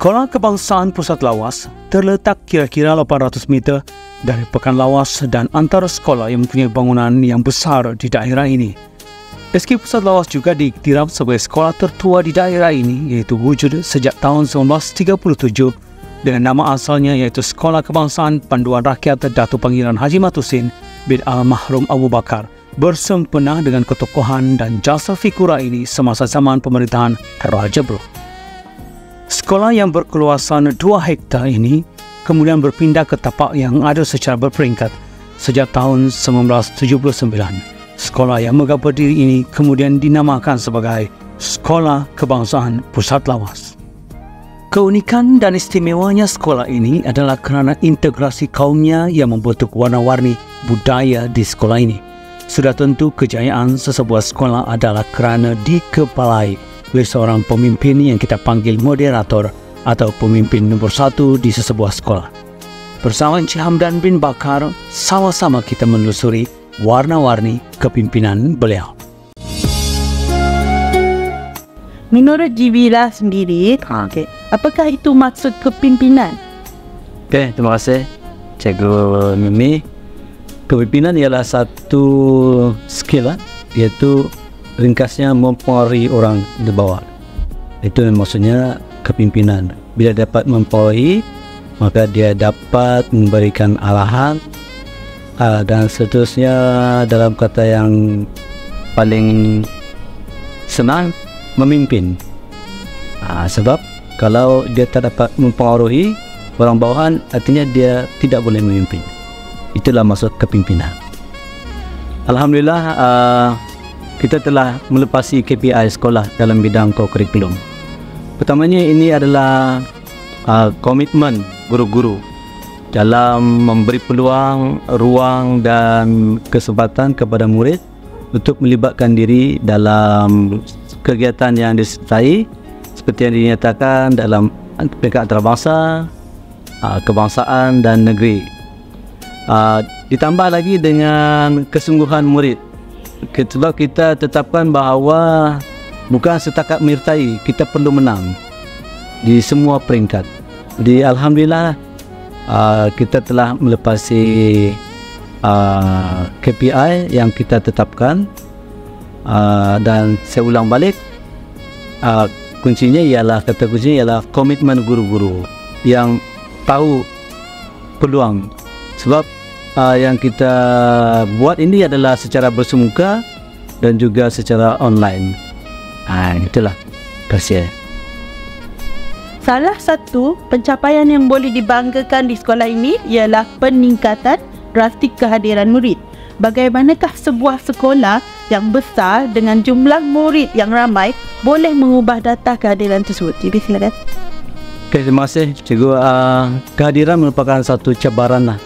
Sekolah Kebangsaan Pusat Lawas terletak kira-kira 800 meter dari Pekan Lawas dan antara sekolah yang mempunyai bangunan yang besar di daerah ini. Meski Pusat Lawas juga diiktiraf sebagai sekolah tertua di daerah ini iaitu wujud sejak tahun 1937 dengan nama asalnya iaitu Sekolah Kebangsaan Panduan Rakyat Datuk Pangeran Haji Matusin bin Al-Mahrum Abu Bakar bersempena dengan ketokohan dan jasa figura ini semasa zaman pemerintahan Raja Brooke. Sekolah yang berkeluasan 2 hektar ini kemudian berpindah ke tapak yang ada secara berperingkat sejak tahun 1979. Sekolah yang megah berdiri ini kemudian dinamakan sebagai Sekolah Kebangsaan Pusat Lawas. Keunikan dan istimewanya sekolah ini adalah kerana integrasi kaumnya yang membentuk warna-warni budaya di sekolah ini. Sudah tentu kejayaan sesebuah sekolah adalah kerana dikepalai oleh seorang pemimpin yang kita panggil moderator atau pemimpin nombor satu di sesebuah sekolah. Bersama Encik Hamdan bin Bakar, sama-sama kita menelusuri warna-warni kepimpinan beliau. Menurut Jibila sendiri, Ha. okay, apakah itu maksud kepimpinan? Okey, terima kasih Cikgu Mimi. Kepimpinan ialah satu skill lah, iaitu ringkasnya mempengaruhi orang di bawah. Itu maksudnya kepimpinan. Bila dapat mempengaruhi, maka dia dapat memberikan arahan uh, dan seterusnya dalam kata yang paling senang memimpin. Uh, sebab kalau dia tak dapat mempengaruhi orang bawahan artinya dia tidak boleh memimpin. Itulah maksud kepimpinan. Alhamdulillah uh, kita telah melepasi KPI sekolah dalam bidang kurikulum. Pertamanya ini adalah uh, komitmen guru-guru dalam memberi peluang, ruang dan kesempatan kepada murid untuk melibatkan diri dalam kegiatan yang disertai seperti yang dinyatakan dalam peringkat antarabangsa, uh, kebangsaan dan negeri. Uh, ditambah lagi dengan kesungguhan murid. Sebab kita tetapkan bahawa bukan setakat menyertai kita perlu menang di semua peringkat. Jadi Alhamdulillah uh, kita telah melepasi KPI yang kita tetapkan uh, dan saya ulang balik uh, kuncinya ialah kata kuncinya ialah komitmen guru-guru yang tahu peluang sebab uh, yang kita buat ini adalah secara bersemuka dan juga secara online. Ah itulah. Kasih. Salah satu pencapaian yang boleh dibanggakan di sekolah ini ialah peningkatan drastik kehadiran murid. Bagaimanakah sebuah sekolah yang besar dengan jumlah murid yang ramai boleh mengubah data kehadiran tersebut? Jadi silakan. Okay, terima kasih cikgu. Uh, kehadiran merupakan satu cabaran lah.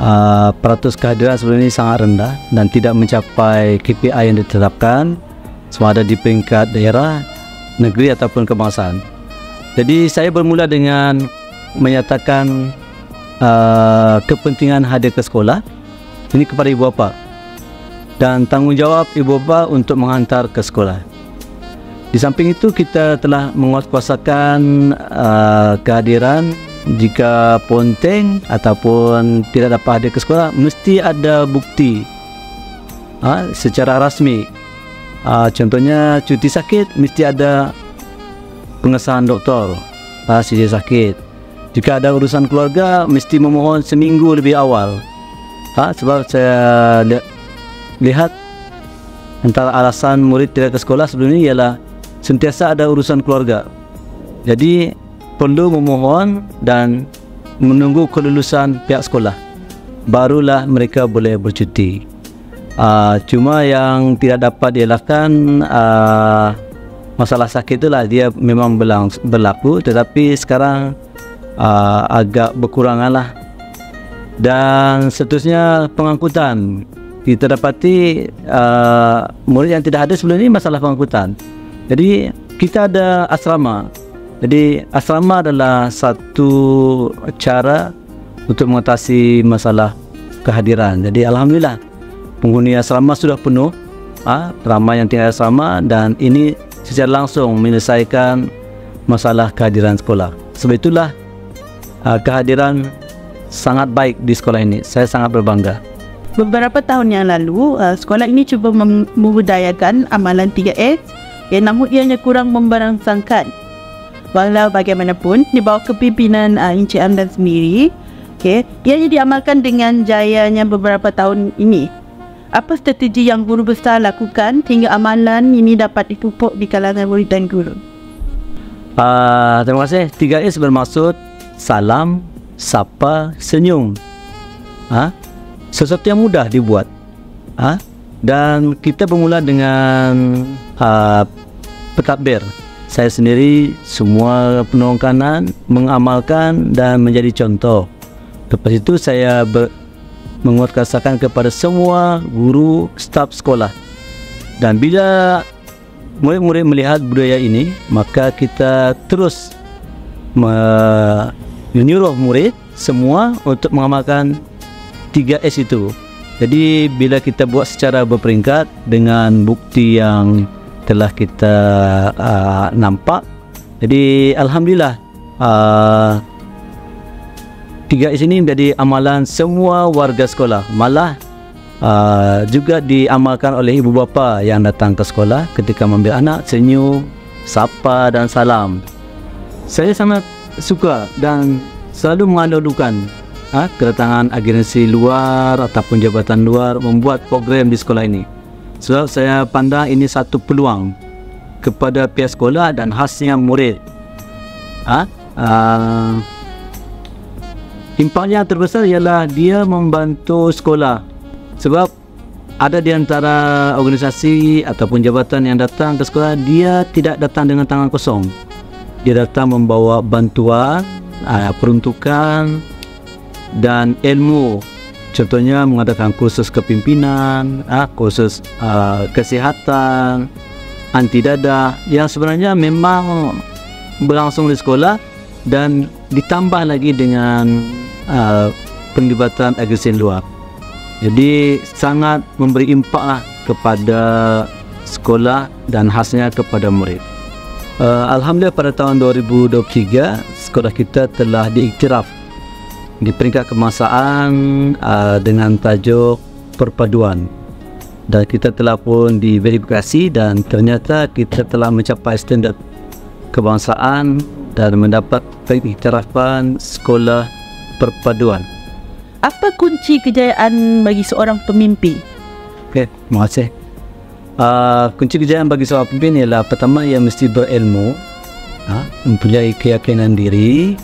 Uh, peratus kehadiran sebelum ini sangat rendah dan tidak mencapai KPI yang ditetapkan sama ada di peringkat daerah, negeri ataupun kebangsaan. Jadi saya bermula dengan menyatakan uh, kepentingan hadir ke sekolah ini kepada ibu bapa dan tanggungjawab ibu bapa untuk menghantar ke sekolah. Di samping itu kita telah menguatkuasakan uh, kehadiran jika ponteng ataupun tidak dapat hadir ke sekolah mesti ada bukti ha, secara rasmi. Ha, contohnya cuti sakit mesti ada pengesahan doktor hasil dia sakit jika ada urusan keluarga mesti memohon seminggu lebih awal ha, sebab saya li- lihat antara alasan murid tidak ke sekolah sebelum ini ialah sentiasa ada urusan keluarga. Jadi perlu memohon dan menunggu kelulusan pihak sekolah. Barulah mereka boleh bercuti. Uh, cuma yang tidak dapat dielakkan uh, masalah sakit itulah dia memang berlaku. Tetapi sekarang uh, agak berkurangan lah dan seterusnya pengangkutan kita dapati uh, murid yang tidak ada sebelum ini masalah pengangkutan jadi kita ada asrama Jadi asrama adalah satu cara untuk mengatasi masalah kehadiran. Jadi alhamdulillah penghuni asrama sudah penuh, ah ramai yang tinggal asrama dan ini secara langsung menyelesaikan masalah kehadiran sekolah. Sebab itulah uh, kehadiran sangat baik di sekolah ini. Saya sangat berbangga. Beberapa tahun yang lalu, uh, sekolah ini cuba membudayakan amalan 3S yang namun ianya kurang memberangsangkan. Walau bagaimanapun, di bawah kepimpinan uh, Encik Amdan sendiri, okay, ianya diamalkan dengan jayanya beberapa tahun ini. Apa strategi yang guru besar lakukan hingga amalan ini dapat dipupuk di kalangan murid dan guru? Uh, terima kasih. 3S bermaksud salam, sapa, senyum. Ha? Sesuatu yang mudah dibuat. Ha? Dan kita bermula dengan uh, petadbir. Saya sendiri semua penolong kanan mengamalkan dan menjadi contoh. Lepas itu saya ber, menguatkan kepada semua guru staf sekolah. Dan bila murid-murid melihat budaya ini maka kita terus menyuruh murid semua untuk mengamalkan 3S itu jadi bila kita buat secara berperingkat dengan bukti yang telah kita uh, nampak jadi Alhamdulillah uh, 3S ini menjadi amalan semua warga sekolah malah uh, juga diamalkan oleh ibu bapa yang datang ke sekolah ketika mengambil anak senyum, sapa dan salam. Saya sangat suka dan selalu mengalu-alukan ha, kedatangan agensi luar ataupun jabatan luar membuat program di sekolah ini. Sebab saya pandang ini satu peluang kepada pihak sekolah dan khasnya murid. Ha? Uh, Impaknya terbesar ialah dia membantu sekolah sebab ada di antara organisasi ataupun jabatan yang datang ke sekolah dia tidak datang dengan tangan kosong dia datang membawa bantuan uh, peruntukan dan ilmu contohnya mengadakan kursus kepimpinan uh, kursus uh, kesihatan anti dada yang sebenarnya memang berlangsung di sekolah dan ditambah lagi dengan uh, penglibatan agensi luar jadi sangat memberi impak lah kepada sekolah dan khasnya kepada murid. Uh, Alhamdulillah pada tahun 2023 sekolah kita telah diiktiraf di peringkat kemasaan uh, dengan tajuk perpaduan dan kita telah pun diverifikasi dan ternyata kita telah mencapai standard kebangsaan dan mendapat pengiktirafan sekolah perpaduan apa kunci kejayaan bagi seorang pemimpin? Okey, terima kasih. Uh, kunci kejayaan bagi seorang pemimpin ialah pertama ia mesti berilmu, ha, mempunyai keyakinan diri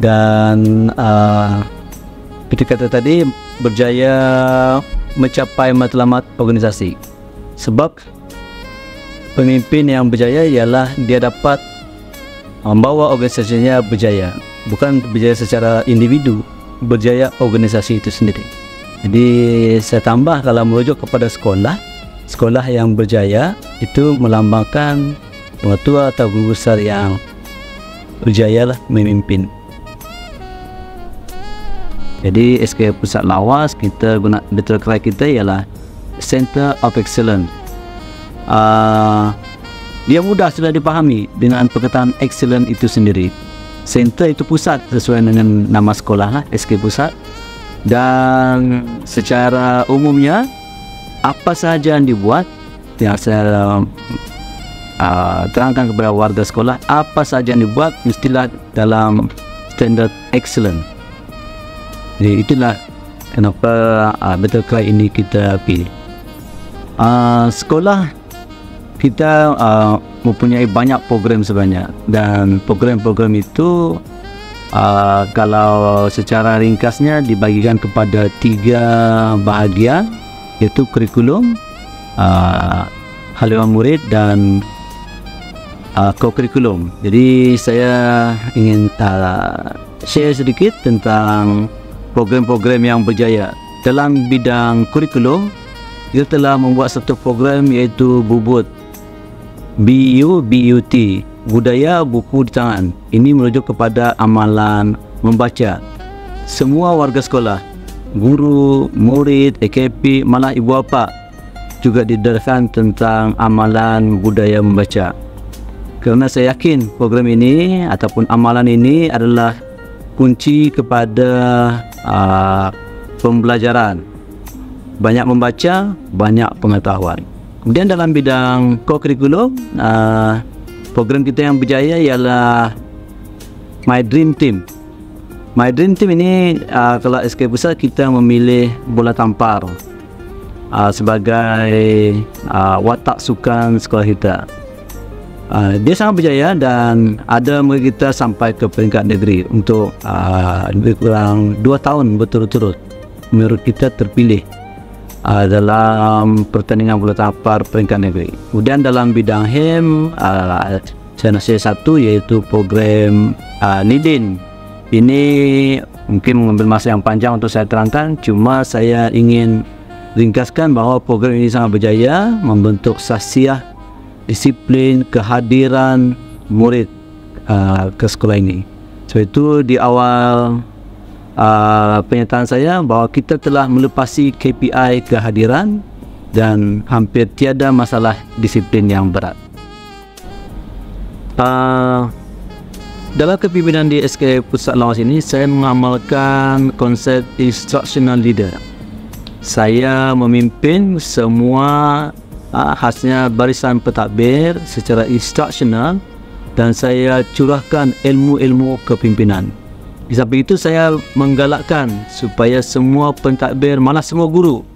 dan uh, seperti kata tadi berjaya mencapai matlamat organisasi. Sebab pemimpin yang berjaya ialah dia dapat membawa organisasinya berjaya, bukan berjaya secara individu berjaya organisasi itu sendiri. Jadi saya tambah kalau merujuk kepada sekolah, sekolah yang berjaya itu melambangkan pengetua atau guru besar yang berjaya lah memimpin. Jadi SK Pusat Lawas kita guna betul kerai kita ialah Center of Excellence. Uh, dia mudah sudah dipahami dengan perkataan excellent itu sendiri center itu pusat sesuai dengan nama sekolah lah, SK Pusat dan secara umumnya apa sahaja yang dibuat yang saya uh, terangkan kepada warga sekolah apa sahaja yang dibuat mestilah dalam standard excellent. Jadi itulah kenapa uh, betul kali ini kita pilih. Uh, sekolah kita uh, mempunyai banyak program sebenarnya dan program-program itu uh, kalau secara ringkasnya dibagikan kepada tiga bahagian iaitu kurikulum uh, haluan murid dan uh, co-kurikulum jadi saya ingin uh, share sedikit tentang program-program yang berjaya dalam bidang kurikulum kita telah membuat satu program iaitu bubut BU BUT budaya buku di tangan. Ini merujuk kepada amalan membaca. Semua warga sekolah, guru, murid, AKP, malah ibu bapa juga didarahkan tentang amalan budaya membaca. Kerana saya yakin program ini ataupun amalan ini adalah kunci kepada uh, pembelajaran. Banyak membaca, banyak pengetahuan. Kemudian dalam bidang co-curriculum, uh, program kita yang berjaya ialah My Dream Team. My Dream Team ini uh, kalau SK Pusat kita memilih bola tampar uh, sebagai uh, watak sukan sekolah kita. Uh, dia sangat berjaya dan ada mereka kita sampai ke peringkat negeri untuk lebih kurang 2 tahun berturut-turut menurut kita terpilih uh, dalam pertandingan bola tampar peringkat negeri. Kemudian dalam bidang HEM uh, saya nasihat satu iaitu program uh, NIDIN. Ini mungkin mengambil masa yang panjang untuk saya terangkan cuma saya ingin ringkaskan bahawa program ini sangat berjaya membentuk sasiah disiplin kehadiran murid uh, ke sekolah ini. So itu di awal uh, pernyataan saya bahawa kita telah melepasi KPI kehadiran dan hampir tiada masalah disiplin yang berat. Uh, dalam kepimpinan di SK Pusat Lawas ini, saya mengamalkan konsep instructional leader saya memimpin semua uh, khasnya barisan pentadbir secara instructional dan saya curahkan ilmu-ilmu kepimpinan. Di samping itu saya menggalakkan supaya semua pentadbir, malah semua guru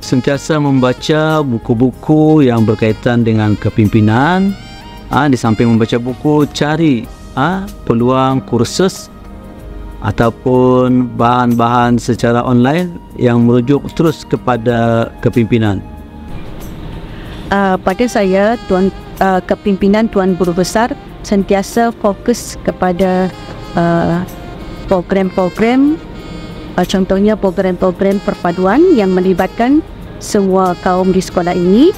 sentiasa membaca buku-buku yang berkaitan dengan kepimpinan. Ah, di samping membaca buku, cari ah, peluang kursus ataupun bahan-bahan secara online yang merujuk terus kepada kepimpinan. Uh, pada saya tuan uh, kepimpinan tuan guru besar sentiasa fokus kepada uh, program-program uh, contohnya program-program perpaduan yang melibatkan semua kaum di sekolah ini.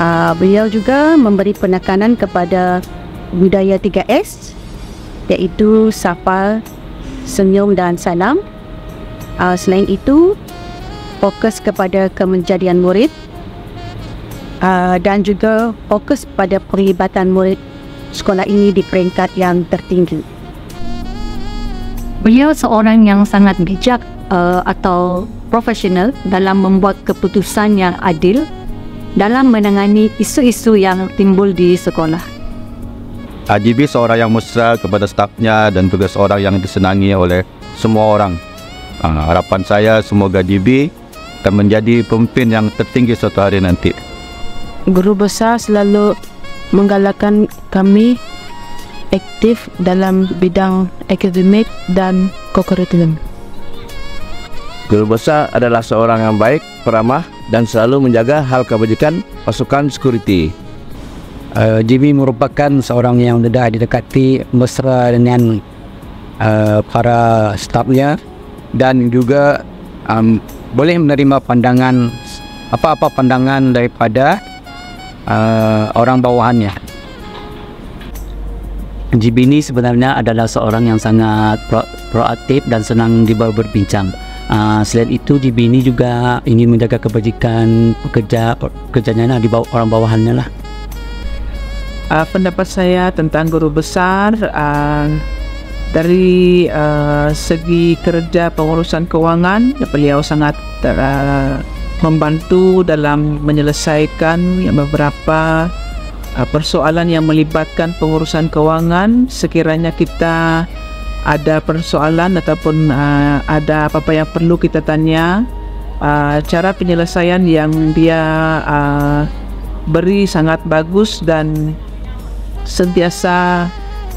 Uh, beliau juga memberi penekanan kepada budaya 3S iaitu sapa senyum dan salam. Uh, selain itu, fokus kepada kemenjadian murid uh, dan juga fokus pada perlibatan murid sekolah ini di peringkat yang tertinggi. Beliau seorang yang sangat bijak uh, atau profesional dalam membuat keputusan yang adil dalam menangani isu-isu yang timbul di sekolah. AJB seorang yang mesra kepada stafnya dan juga seorang yang disenangi oleh semua orang. Uh, harapan saya semoga JB akan menjadi pemimpin yang tertinggi suatu hari nanti. Guru besar selalu menggalakkan kami aktif dalam bidang akademik dan kokurikulum. Guru besar adalah seorang yang baik, peramah dan selalu menjaga hal kebajikan pasukan security. Uh, Jimmy merupakan seorang yang mudah didekati mesra dengan uh, para stafnya dan juga um, boleh menerima pandangan apa-apa pandangan daripada uh, orang bawahannya. JB ini sebenarnya adalah seorang yang sangat pro proaktif dan senang dibawa berbincang. Uh, selain itu, JB ini juga ingin menjaga kebajikan pekerja pekerjanya di bawah orang bawahannya lah uh, pendapat saya tentang guru besar uh, dari uh, segi kerja pengurusan kewangan beliau sangat uh, membantu dalam menyelesaikan beberapa uh, persoalan yang melibatkan pengurusan kewangan. Sekiranya kita ada persoalan ataupun uh, ada apa-apa yang perlu kita tanya uh, cara penyelesaian yang dia uh, beri sangat bagus dan sentiasa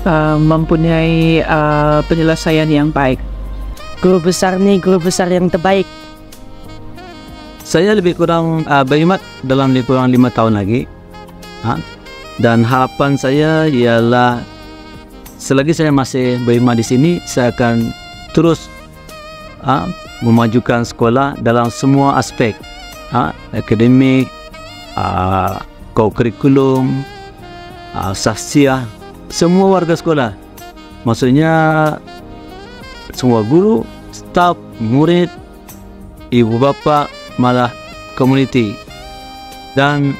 uh, mempunyai uh, penyelesaian yang baik. Guru besar ni guru besar yang terbaik. Saya lebih kurang uh, berkhidmat dalam lebih kurang lima tahun lagi. Ha? Dan harapan saya ialah selagi saya masih berkhidmat di sini, saya akan terus ha, memajukan sekolah dalam semua aspek. Ha? Akademik, uh, co-curriculum, uh, sahsiah semua warga sekolah. Maksudnya semua guru, staf, murid, ibu bapa, malah komuniti. Dan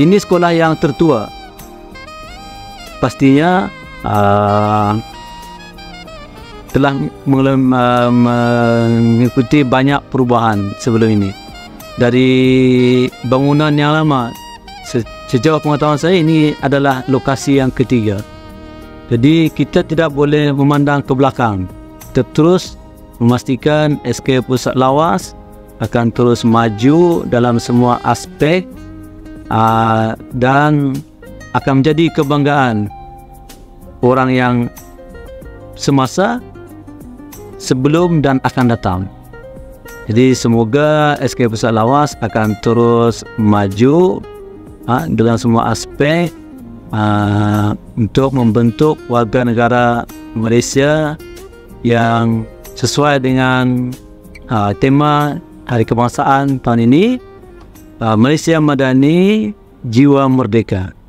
ini sekolah yang tertua. Pastinya uh, telah mengikuti banyak perubahan sebelum ini. Dari bangunan yang lama, sejauh pengetahuan saya ini adalah lokasi yang ketiga. Jadi kita tidak boleh memandang ke belakang. Kita terus memastikan SK Pusat Lawas akan terus maju dalam semua aspek uh, dan akan menjadi kebanggaan orang yang semasa sebelum dan akan datang. Jadi semoga SK Pusat Lawas akan terus maju ha, dalam semua aspek uh, untuk membentuk warga negara Malaysia yang sesuai dengan uh, tema Hari Kebangsaan tahun ini uh, Malaysia Madani Jiwa Merdeka.